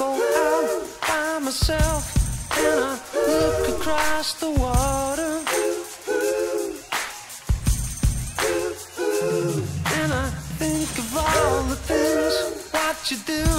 go out by myself and I look across the water. And I think of all the things that you do.